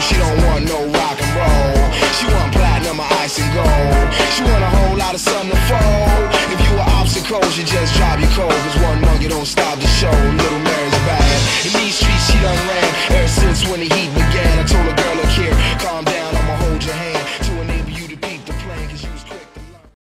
She don't want no rock and roll. She want platinum or ice and gold. She want a whole lot of sun to fold. If you an obstacles, you just drop your cold. Cause one run, you don't stop the show. Little Mary's bad. In these streets, she done ran ever since when the heat began.